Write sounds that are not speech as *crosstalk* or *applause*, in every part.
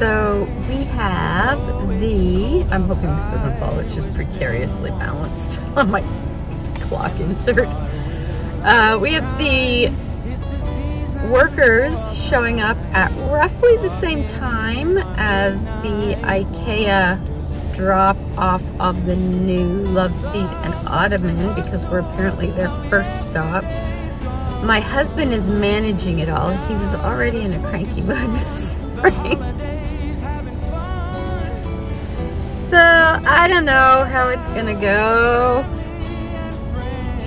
So we have the, I'm hoping this doesn't fall, it's just precariously balanced *laughs* on my clock insert. Uh, we have the workers showing up at roughly the same time as the IKEA drop off of the new love seat and ottoman because we're apparently their first stop. My husband is managing it all. He was already in a cranky *laughs* mood this morning. So I don't know how it's gonna go.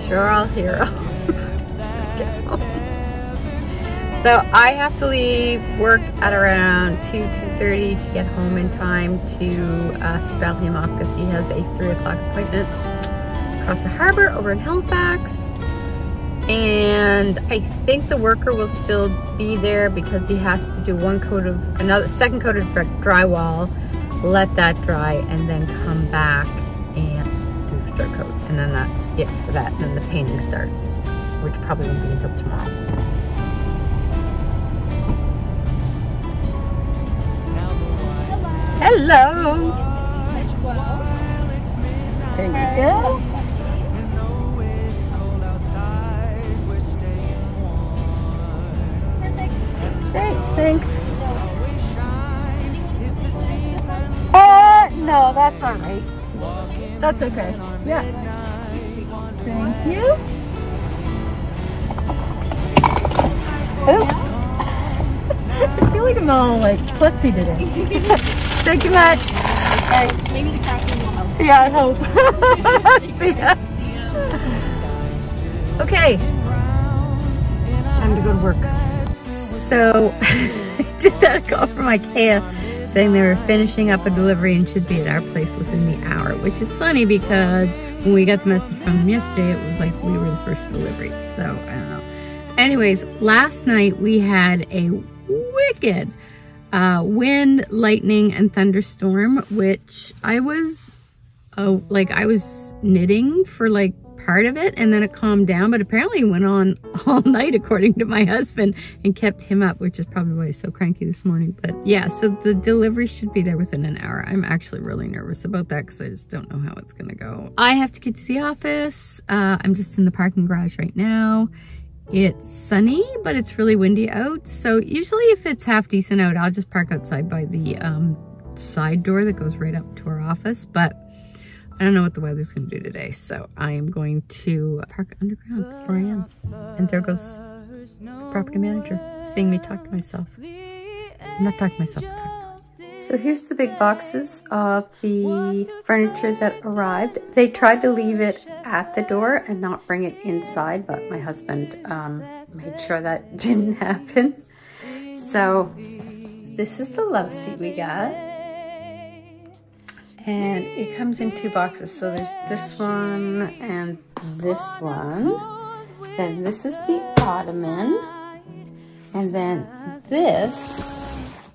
Sure, I'll hear. *laughs* So I have to leave work at around 2, 2.30 to get home in time to uh, spell him off because he has a 3 o'clock appointment across the harbor over in Halifax. And I think the worker will still be there because he has to do one coat of, another second coat of drywall, let that dry, and then come back and do the third coat. And then that's it for that. And then the painting starts, which probably won't be until tomorrow. Hello. There you go. That's all right. That's okay. Yeah. Thank you. Oops. *laughs* I feel like I'm all like klutzy today. *laughs* Thank you much. Maybe the crafting will help. Yeah, I hope. *laughs* See ya. Okay. Time to go to work. So, just had a call from IKEA saying they were finishing up a delivery and should be at our place within the hour, which is funny because when we got the message from them yesterday, it was like we were the first delivery. So, I don't know. Anyways, last night we had a wicked uh, wind, lightning, and thunderstorm, which I was, uh, like, I was knitting for like part of it, and then it calmed down. But apparently, it went on *laughs* all night, according to my husband, and kept him up, which is probably why he's so cranky this morning. But yeah, so the delivery should be there within an hour. I'm actually really nervous about that because I just don't know how it's gonna go. I have to get to the office. Uh, I'm just in the parking garage right now. It's sunny, but it's really windy out. So usually if it's half decent out, I'll just park outside by the um, side door that goes right up to our office. But I don't know what the weather's to do today. So I am going to park underground where I am. And there goes the property manager seeing me talk to myself. I'm not talking to myself, to so here's the big boxes of the furniture that arrived. They tried to leave it at the door and not bring it inside, but my husband um, made sure that *laughs* didn't happen. So this is the love seat we got. And it comes in two boxes. So there's this one and this one. Then this is the ottoman. And then this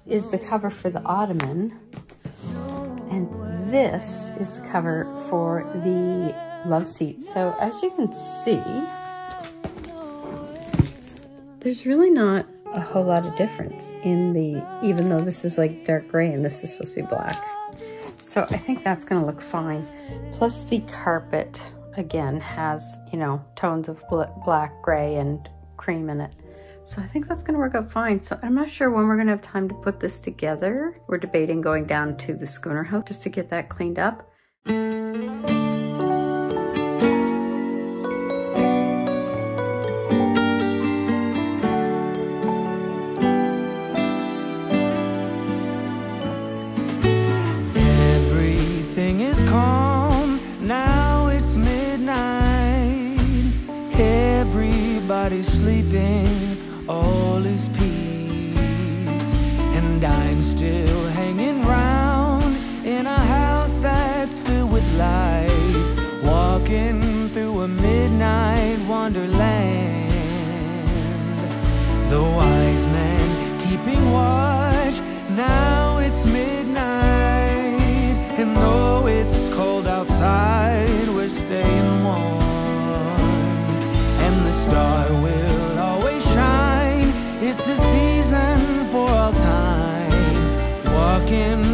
is the cover for the ottoman. And this is the cover for the love seat. So as you can see, there's really not a whole lot of difference in the, even though this is like dark gray and this is supposed to be black. So I think that's gonna look fine. Plus the carpet, again, has, you know, tones of bl black, gray, and cream in it. So I think that's gonna work out fine. So I'm not sure when we're gonna have time to put this together. We're debating going down to the schooner house just to get that cleaned up. Nobody's sleeping, all is peace. And I'm still hanging round in a house that's filled with lights, walking through a midnight wonderland. The wise men keeping watch. Season